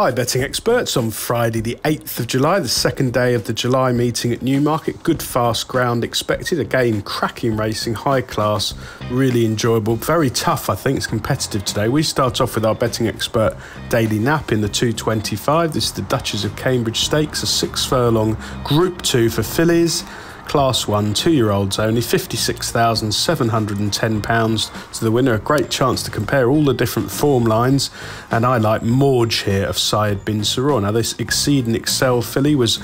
Hi, betting experts. On Friday, the 8th of July, the second day of the July meeting at Newmarket, good fast ground expected. Again, cracking racing, high class, really enjoyable. Very tough, I think. It's competitive today. We start off with our betting expert daily nap in the 225. This is the Duchess of Cambridge Stakes, a six furlong Group 2 for fillies. Class 1 two year olds only, £56,710 to the winner. A great chance to compare all the different form lines. And I like Mawj here of Saeed bin Suroor. Now, this Exceed and Excel filly was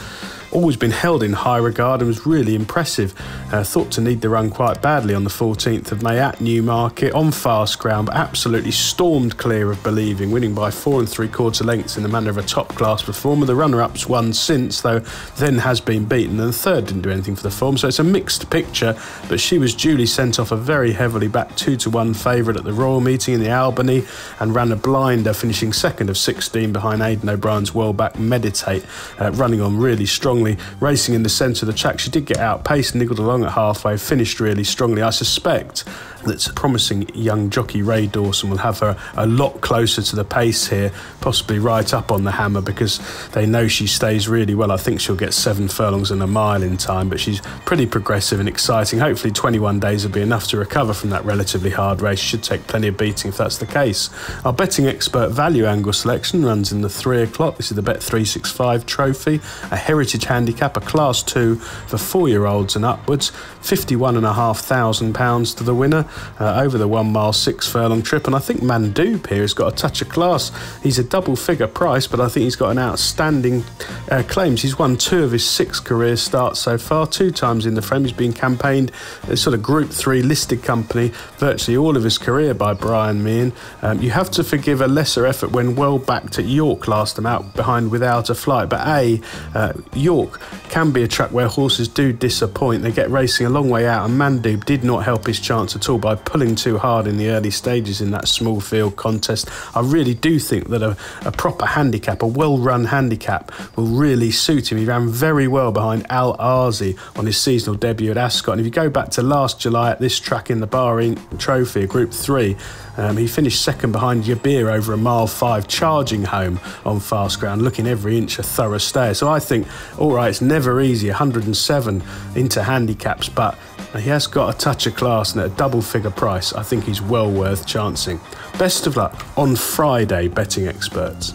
always been held in high regard and was really impressive. Uh, thought to need the run quite badly on the 14th of May at Newmarket on fast ground, but absolutely stormed clear of believing, winning by four and three quarter lengths in the manner of a top class performer. The runner up's won since, though then has been beaten, and the third didn't do anything for the form, so it's a mixed picture. But she was duly sent off a very heavily backed 2 to 1 favourite at the Royal meeting in the Albany and ran a blinder, finishing second of 16 behind Aidan O'Brien's well back Meditate, uh, running on really strongly strongly, racing in the centre of the track. She did get outpaced, niggled along at halfway, finished really strongly. I suspect that promising young jockey Ray Dawson will have her a lot closer to the pace here, possibly right up on the hammer because they know she stays really well. I think she'll get seven furlongs and a mile in time, but she's pretty progressive and exciting. Hopefully, 21 days will be enough to recover from that relatively hard race. Should take plenty of beating if that's the case. Our betting expert value angle selection runs in the three o'clock. This is the Bet 365 trophy, a heritage handicap, a class two for four year olds and upwards, £51,500 to the winner uh, over the one mile, six furlong trip. And I think Mandoob here has got a touch of class. He's a double figure price, but I think he's got an outstanding uh, claims. He's won two of his six career starts so far, two times in the frame. He's been campaigned as sort of Group 3 listed company virtually all of his career by Brian Meehan. Um, you have to forgive a lesser effort when well backed at York last time out behind Without A Fight. But A, uh, York can be a track where horses do disappoint. They get racing a long way out, and Mandoob did not help his chance at all by pulling too hard in the early stages in that small field contest. I really do think that a, a proper handicap, a well run handicap, will really suit him. He ran very well behind Al Arzi on his seasonal debut at Ascot. And if you go back to last July at this track in the Bahrain Trophy, Group 3, um, he finished second behind Yibir over a mile five, charging home on fast ground, looking every inch a thorough stayer. So I think, all right, it's never easy, 107 into handicaps, but he has got a touch of class and at a double figure price, I think he's well worth chancing. Best of luck on Friday, betting experts.